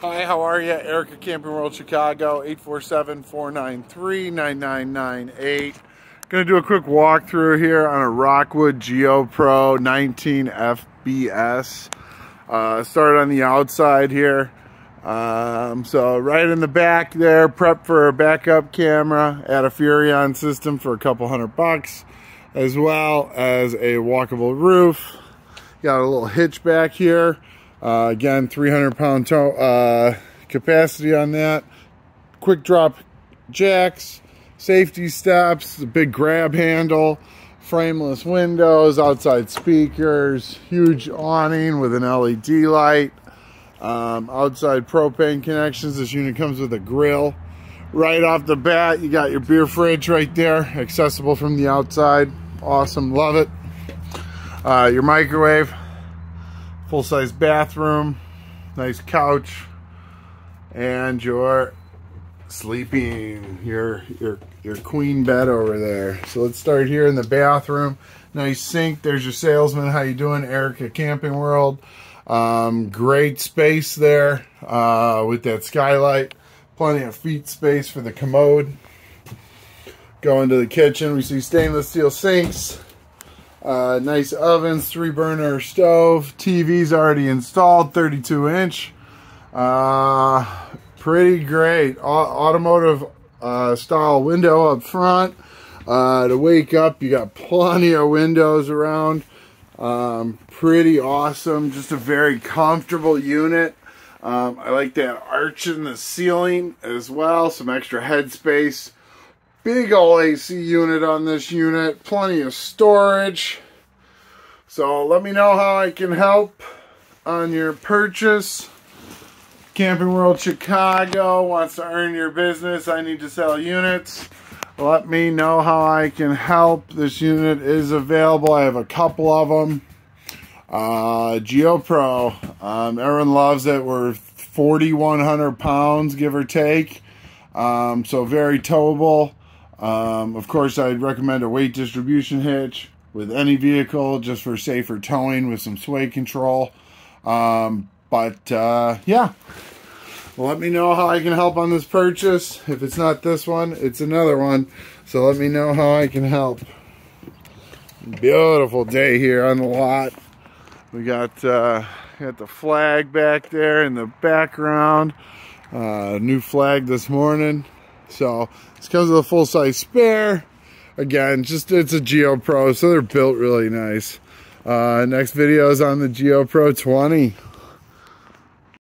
Hi, how are you? Erica Camping World Chicago, 847-493-9998. Gonna do a quick walkthrough here on a Rockwood Geo Pro 19 FBS. Uh, started on the outside here. Um, so right in the back there, prep for a backup camera, add a Furrion system for a couple hundred bucks, as well as a walkable roof. Got a little hitch back here. Uh, again, 300 pound uh, capacity on that. Quick drop jacks, safety steps, the big grab handle, frameless windows, outside speakers, huge awning with an LED light, um, outside propane connections. This unit comes with a grill. Right off the bat, you got your beer fridge right there, accessible from the outside. Awesome, love it. Uh, your microwave, full-size bathroom, nice couch, and your sleeping, your, your, your queen bed over there. So let's start here in the bathroom. Nice sink. There's your salesman. How you doing? Erica Camping World. Um, great space there uh, with that skylight. Plenty of feet space for the commode. Go into the kitchen. We see stainless steel sinks uh, nice ovens, three burner stove. TV's already installed, 32 inch. Uh, pretty great. A automotive uh, style window up front. Uh, to wake up, you got plenty of windows around. Um, pretty awesome. Just a very comfortable unit. Um, I like that arch in the ceiling as well. Some extra headspace. Big old AC unit on this unit. Plenty of storage. So let me know how I can help on your purchase. Camping World Chicago wants to earn your business. I need to sell units. Let me know how I can help. This unit is available. I have a couple of them. Uh, GeoPro. Um, everyone loves it. We're 4,100 pounds, give or take. Um, so very towable. Um, of course, I'd recommend a weight distribution hitch with any vehicle just for safer towing with some sway control. Um, but uh, yeah, let me know how I can help on this purchase. If it's not this one, it's another one. So let me know how I can help. Beautiful day here on the lot. We got, uh, got the flag back there in the background. Uh, new flag this morning. So this comes with a full-size spare. Again, just it's a Geo Pro, so they're built really nice. Uh, next video is on the Geo Pro 20.